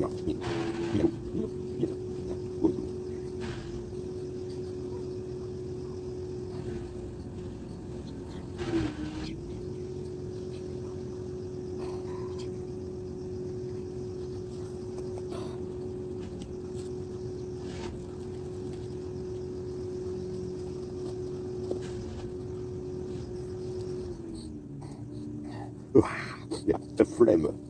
La flemme.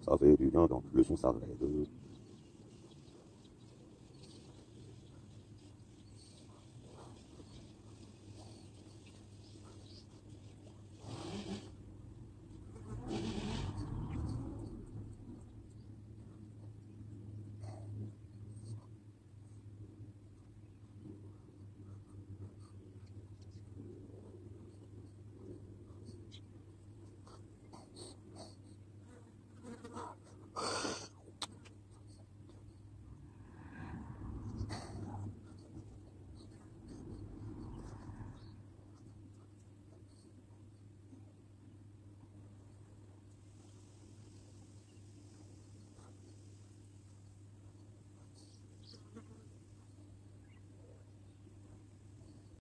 Ça fait du bien quand le son s'arrête.